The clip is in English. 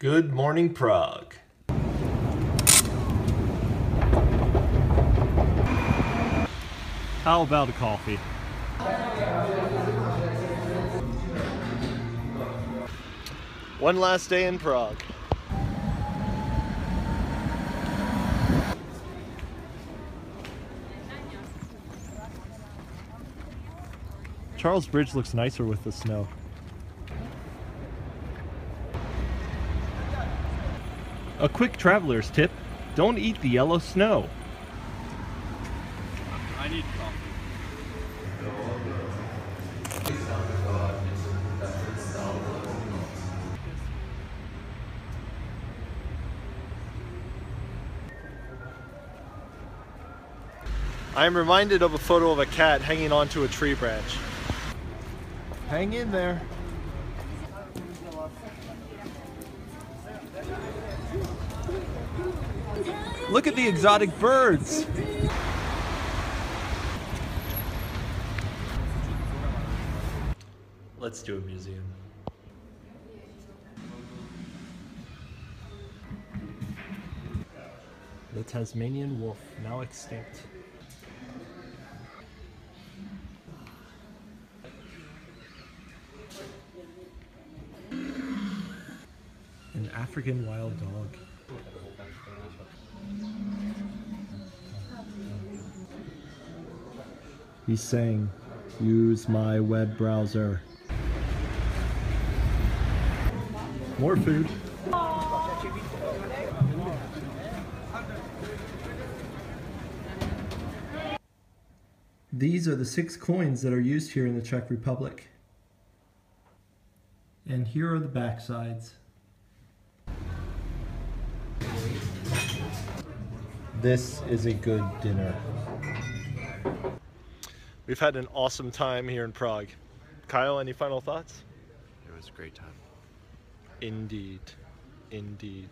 Good morning, Prague. How about a coffee? One last day in Prague. Charles Bridge looks nicer with the snow. A quick traveler's tip don't eat the yellow snow. I need coffee. I am reminded of a photo of a cat hanging onto a tree branch. Hang in there. Look at the exotic birds. Let's do a museum. The Tasmanian wolf, now extinct. An African wild dog. He's saying, use my web browser. More food. These are the six coins that are used here in the Czech Republic. And here are the backsides. This is a good dinner. We've had an awesome time here in Prague. Kyle, any final thoughts? It was a great time. Indeed. Indeed.